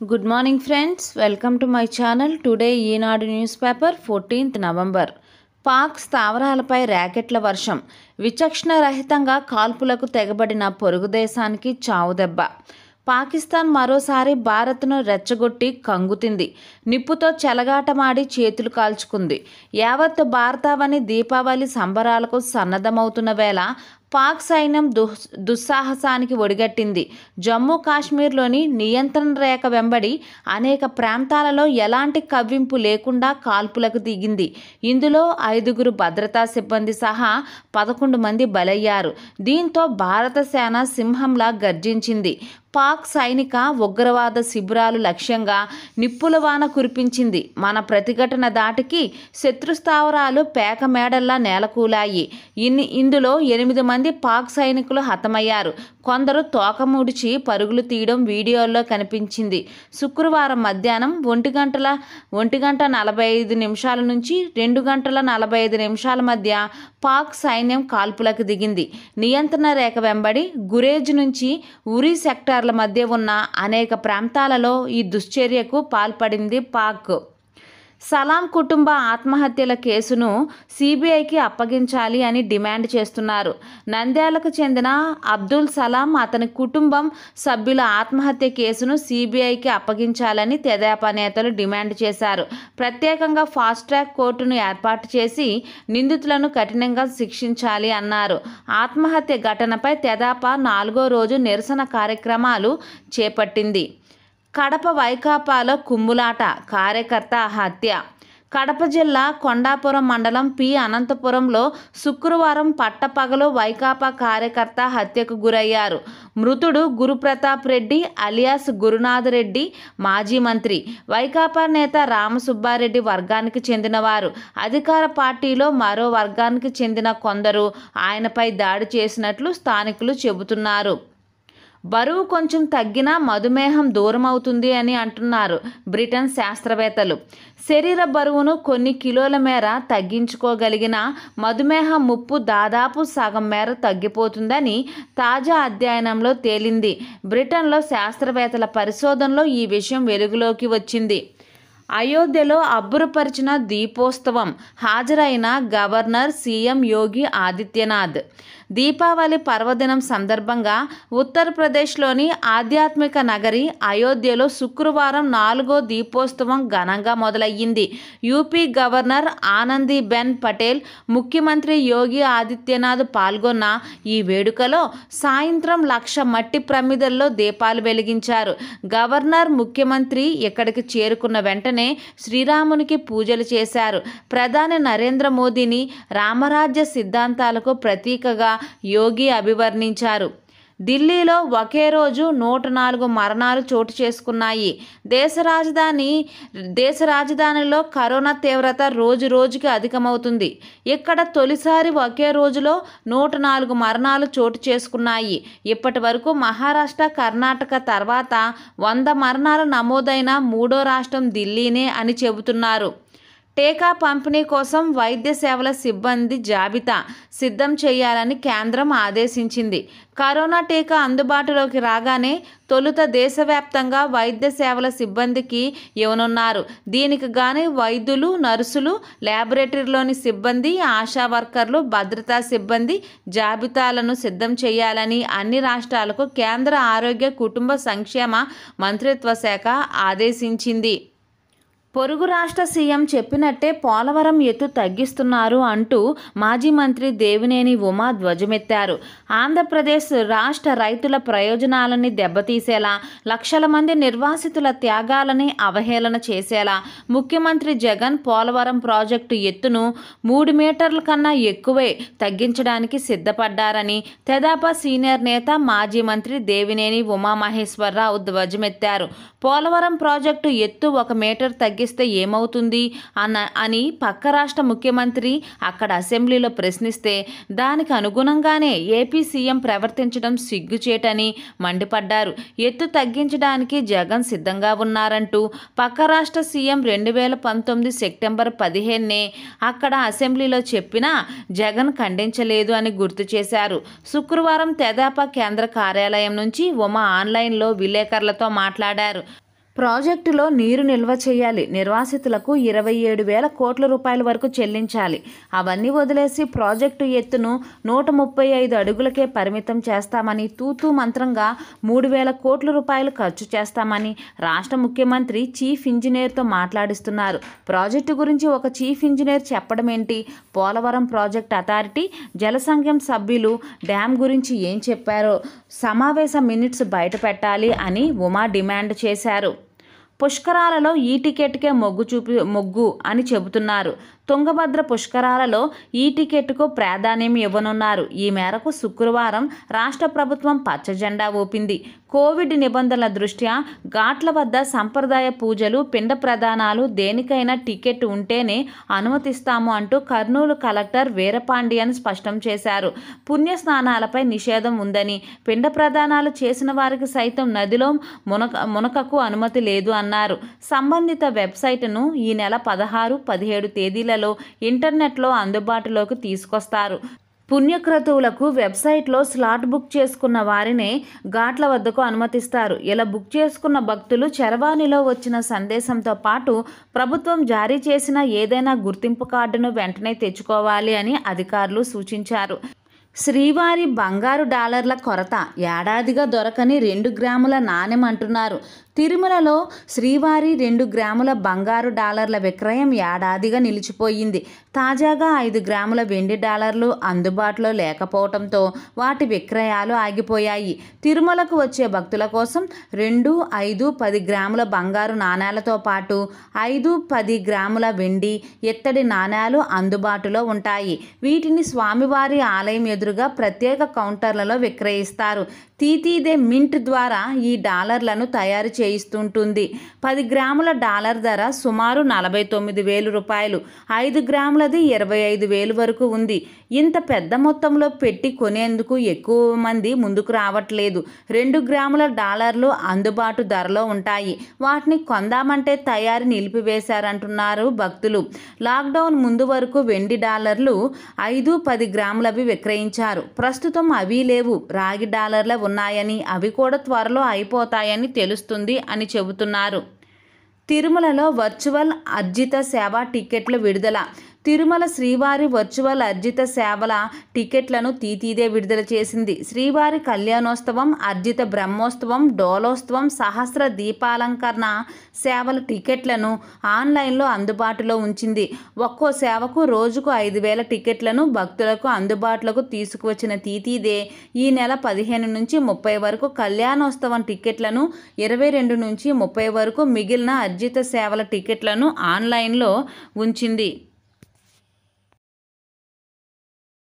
Good morning friends welcome to my channel today Eenadu news paper fourteenth November Pak స్థావరాలపై ర్యాకెట్ల వర్షం. విచక్షణ రహితంగా కాల్పులకు తెగబడిన పొరుగు దేశానికి చావు దెబ్బ. పాకిస్తాన్ మరోసారి భారత్ను రెచ్చగొట్టి కంగుతింది. నిప్పుతో చెలగాటమాడి చేతులు కాల్చుకుంది. యావత్ భారతావని దీపావళి సంబరాలకు సన్నద్ధమవుతున్న వేళ పాక్ సైన్యం దుస్ దుస్సాహసానికి ఒడిగట్టింది. జమ్మూ కాశ్మీర్లోని నియంత్రణ రేఖ వెంబడి అనేక ప్రాంతాలలో ఎలాంటి కవ్వింపు లేకుండా కాల్పులకు దిగింది. ఇందులో ఐదుగురు భద్రతా సిబ్బంది సహా పదకొండు మంది బలయ్యారు. దీంతో భారత సేన సింహంలా గర్జించింది. పాక్ సైనిక ఉగ్రవాద శిబిరాలు లక్ష్యంగా నిప్పుల వాన కురిపించింది. మన ప్రతిఘటన దాటికి శత్రు స్థావరాలు పేక మేడల్లా నేలకూలాయి. ఇన్ని ఇందులో ఎనిమిది మంది పాక్ సైనికులు హతమయ్యారు. కొందరు తోకముడిచి పరుగులు తీయడం వీడియోల్లో కనిపించింది. శుక్రవారం మధ్యాహ్నం ఒంటి గంటల ఒంటి గంట నలభై ఐదు నిమిషాల నుంచి రెండు గంటల నలభై ఐదు నిమిషాల మధ్య పాక్ సైన్యం కాల్పులకు దిగింది. నియంత్రణ రేఖ వెంబడి గురేజ్ నుంచి ఉరి సెక్టార్ మధ్య ఉన్న అనేక ప్రాంతాలలో ఈ దుశ్చర్యకు పాల్పడింది పాక్. సలాం కుటుంబ ఆత్మహత్యల కేసును సిబిఐకి అప్పగించాలి అని డిమాండ్ చేస్తున్నారు. నంద్యాలకు చెందిన అబ్దుల్ సలాం అతని కుటుంబం సభ్యుల ఆత్మహత్య కేసును సిబిఐకి అప్పగించాలని తెదేపా నేతలు డిమాండ్ చేశారు. ప్రత్యేకంగా ఫాస్ట్ ట్రాక్ కోర్టును ఏర్పాటు చేసి నిందితులను కఠినంగా శిక్షించాలి అన్నారు. ఆత్మహత్య ఘటనపై తెదాపా నాలుగో రోజు నిరసన కార్యక్రమాలు చేపట్టింది. కడప వైకాపాలో కుమ్ములాట కార్యకర్త హత్య. కడప జిల్లా కొండాపురం మండలం పి. అనంతపురంలో శుక్రవారం పట్టపగలు వైకాపా కార్యకర్త హత్యకు గురయ్యారు. మృతుడు గురుప్రతాప్ రెడ్డి అలియాస్ గురునాథ్ రెడ్డి మాజీ మంత్రి. వైకాపా నేత రామసుబ్బారెడ్డి వర్గానికి చెందినవారు. అధికార పార్టీలో మరో వర్గానికి చెందిన కొందరు ఆయనపై దాడి చేసినట్లు స్థానికులు చెబుతున్నారు. బరువు కొంచెం తగ్గినా మధుమేహం దూరం అవుతుంది అని అంటున్నారు బ్రిటన్ శాస్త్రవేత్తలు. శరీర బరువును కొన్ని కిలోల మేర తగ్గించుకోగలిగిన మధుమేహం ముప్పు దాదాపు సగం మేర తగ్గిపోతుందని తాజా అధ్యయనంలో తేలింది. బ్రిటన్లో శాస్త్రవేత్తల పరిశోధనలో ఈ విషయం వెలుగులోకి వచ్చింది. అయోధ్యలో అబ్బురపరిచిన దీపోత్సవం హాజరైన గవర్నర్ సీఎం యోగి ఆదిత్యనాథ్. దీపావళి పర్వదినం సందర్భంగా ఉత్తరప్రదేశ్లోని ఆధ్యాత్మిక నగరి అయోధ్యలో శుక్రవారం నాలుగో దీపోత్సవం ఘనంగా మొదలయ్యింది. యూపీ గవర్నర్ ఆనందీబెన్ పటేల్ ముఖ్యమంత్రి యోగి ఆదిత్యనాథ్ పాల్గొన్న ఈ వేడుకలో సాయంత్రం లక్ష మట్టి ప్రమిదల్లో దీపాలు వెలిగించారు. గవర్నర్ ముఖ్యమంత్రి ఇక్కడికి చేరుకున్న వెంటనే శ్రీరామునికి పూజలు చేశారు. ప్రధాని నరేంద్ర మోదీని రామరాజ్య సిద్ధాంతాలకు ప్రతీకగా యోగి అభివర్ణించారు. ఢిల్లీలో ఒకే రోజు నూట నాలుగు మరణాలు చోటు చేసుకున్నాయి. దేశ రాజధాని దేశ రాజధానిలో కరోనా తీవ్రత రోజు రోజుకి అధికమవుతుంది. ఇక్కడ తొలిసారి ఒకే రోజులో నూట నాలుగు మరణాలు చోటు చేసుకున్నాయి. ఇప్పటి వరకు మహారాష్ట్ర కర్ణాటక తర్వాత వంద మరణాలు నమోదైన మూడో రాష్ట్రం ఢిల్లీనే అని చెబుతున్నారు. టీకా పంపిణీ కోసం వైద్య సేవల సిబ్బంది జాబితా సిద్ధం చేయాలని కేంద్రం ఆదేశించింది. కరోనా టీకా అందుబాటులోకి రాగానే తొలుత దేశవ్యాప్తంగా వైద్య సేవల సిబ్బందికి ఇవ్వనున్నారు. దీనికి గాని వైద్యులు నర్సులు ల్యాబొరేటరీలోని సిబ్బంది ఆశా వర్కర్లు భద్రతా సిబ్బంది జాబితాలను సిద్ధం చేయాలని అన్ని రాష్ట్రాలకు కేంద్ర ఆరోగ్య కుటుంబ సంక్షేమ మంత్రిత్వ శాఖ ఆదేశించింది. పొరుగు రాష్ట్ర సీఎం చెప్పినట్టే పోలవరం ఎత్తు తగ్గిస్తున్నారు అంటూ మాజీ మంత్రి దేవినేని ఉమా ధ్వజమెత్తారు. ఆంధ్రప్రదేశ్ రాష్ట్ర రైతుల ప్రయోజనాలని దెబ్బతీసేలా లక్షల మంది నిర్వాసితుల త్యాగాలని అవహేళన చేసేలా ముఖ్యమంత్రి జగన్ పోలవరం ప్రాజెక్టు ఎత్తును మూడు మీటర్ల కన్నా ఎక్కువే తగ్గించడానికి సిద్ధపడ్డారని తెదాప సీనియర్ నేత మాజీ మంత్రి దేవినేని ఉమామహేశ్వరరావు ధ్వజమెత్తారు. పోలవరం ప్రాజెక్టు ఎత్తు ఒక మీటర్ తగ్గి తగ్గిస్తే ఏమవుతుంది? అన్న అని పక్క రాష్ట్ర ముఖ్యమంత్రి అక్కడ అసెంబ్లీలో ప్రశ్నిస్తే దానికి అనుగుణంగానే ఏపీ సీఎం ప్రవర్తించడం సిగ్గుచేటని మండిపడ్డారు. ఎత్తు తగ్గించడానికి జగన్ సిద్ధంగా ఉన్నారంటూ పక్క రాష్ట్ర సీఎం రెండు వేల పంతొమ్మిది సెప్టెంబర్ పదిహేనునే అక్కడ అసెంబ్లీలో చెప్పినా జగన్ ఖండించలేదు అని గుర్తు చేశారు. శుక్రవారం తెదాప కేంద్ర కార్యాలయం నుంచి ఉమ ఆన్లైన్లో విలేకరులతో మాట్లాడారు. ప్రాజెక్టులో నీరు నిల్వ చేయాలి. నిర్వాసితులకు ఇరవై ఏడు వేల కోట్ల రూపాయల వరకు చెల్లించాలి. అవన్నీ వదిలేసి ప్రాజెక్టు ఎత్తును నూట ముప్పై ఐదు అడుగులకే పరిమితం చేస్తామని తూతూ మంత్రంగా మూడు వేల కోట్ల రూపాయలు ఖర్చు చేస్తామని రాష్ట్ర ముఖ్యమంత్రి చీఫ్ ఇంజనీర్తో మాట్లాడిస్తున్నారు. ప్రాజెక్టు గురించి ఒక చీఫ్ ఇంజనీర్ చెప్పడం ఏంటి? పోలవరం ప్రాజెక్ట్ అథారిటీ జలసంఘం సభ్యులు డ్యామ్ గురించి ఏం చెప్పారో? సమావేశ మినిట్స్ బయట పెట్టాలి అని ఉమా డిమాండ్ చేశారు. పుష్కరాలలో ఈ టికెట్కే మొగ్గు చూపి మొగ్గు అని చెబుతున్నారు. తుంగభద్ర పుష్కరాలలో ఈ టికెట్కు ప్రాధాన్యం ఇవ్వనున్నారు. ఈ మేరకు శుక్రవారం రాష్ట్ర ప్రభుత్వం పచ్చ జెండా ఊపింది. కోవిడ్ నిబంధనల దృష్ట్యా ఘాట్ల వద్ద సంప్రదాయ పూజలు పిండ ప్రదానాలు దేనికైనా టికెట్ ఉంటేనే అనుమతిస్తాము అంటూ కర్నూలు కలెక్టర్ వీరపాండియన్ స్పష్టం చేశారు. పుణ్యస్నానాలపై నిషేధం ఉందని పిండ ప్రదానాలు చేసిన వారికి సైతం నదిలో మునక మునకకు అనుమతి లేదు అన్నారు. సంబంధిత వెబ్సైట్ను ఈ నెల పదహారు పదిహేడు తేదీల తేదీలలో ఇంటర్నెట్లో అందుబాటులోకి తీసుకొస్తారు. పుణ్యక్రతువులకు వెబ్సైట్లో స్లాట్ బుక్ చేసుకున్న వారినే ఘాట్ల వద్దకు అనుమతిస్తారు. ఇలా బుక్ చేసుకున్న భక్తులు చరవాణిలో వచ్చిన సందేశంతో పాటు ప్రభుత్వం జారీ చేసిన ఏదైనా గుర్తింపు కార్డును వెంటనే తెచ్చుకోవాలి అని అధికారులు సూచించారు. శ్రీవారి బంగారు డాలర్ల కొరత ఏడాదిగా దొరకని రెండు గ్రాముల నాణెం అంటున్నారు. తిరుమలలో శ్రీవారి రెండు గ్రాముల బంగారు డాలర్ల విక్రయం ఏడాదిగా నిలిచిపోయింది. తాజాగా ఐదు గ్రాముల వెండి డాలర్లు అందుబాటులో లేకపోవడంతో వాటి విక్రయాలు ఆగిపోయాయి. తిరుమలకు వచ్చే భక్తుల కోసం రెండు ఐదు పది గ్రాముల బంగారు నాణేలతో పాటు ఐదు పది గ్రాముల వెండి ఎత్తడి నాణేలు అందుబాటులో ఉంటాయి. వీటిని స్వామివారి ఆలయం ఎదురు ఎదురుగా ప్రత్యేక కౌంటర్లలో విక్రయిస్తారు. తీతీదే మింట్ ద్వారా ఈ డాలర్లను తయారు చేయిస్తుంటుంది. పది గ్రాముల డాలర్ ధర సుమారు నలభై తొమ్మిది వేలు రూపాయలు. ఐదు గ్రాములది ఇరవై ఐదు వేలు వరకు ఉంది. ఇంత పెద్ద మొత్తంలో పెట్టి కొనేందుకు ఎక్కువ మంది ముందుకు రావట్లేదు. రెండు గ్రాముల డాలర్లు అందుబాటు ధరలో ఉంటాయి. వాటిని కొందామంటే తయారీ నిలిపివేశారంటున్నారు భక్తులు. లాక్డౌన్ ముందు వరకు వెండి డాలర్లు ఐదు పది గ్రాములవి విక్రయించారు ప్రస్తుతం అవి లేవు. రాగి డాలర్లే ఉన్నాయని అవి కూడా త్వరలో అయిపోతాయని తెలుస్తుంది అని చెబుతున్నారు. తిరుమలలో వర్చువల్ అర్జిత సేవ టికెట్ల విడుదల తిరుమల శ్రీవారి వర్చువల్ అర్జిత సేవల టికెట్లను తీతీదే విడుదల చేసింది. శ్రీవారి కళ్యాణోత్సవం అర్జిత బ్రహ్మోత్సవం డోలోత్సవం సహస్ర దీపాలంకరణ సేవల టికెట్లను ఆన్లైన్లో అందుబాటులో ఉంచింది. ఒక్కో సేవకు రోజుకు ఐదు వేల టికెట్లను భక్తులకు అందుబాటులోకి తీసుకువచ్చిన తీతీదే ఈ నెల పదిహేను నుంచి ముప్పై వరకు కళ్యాణోత్సవం టికెట్లను ఇరవై రెండు నుంచి ముప్పై వరకు మిగిలిన అర్జిత సేవల టికెట్లను ఆన్లైన్లో ఉంచింది.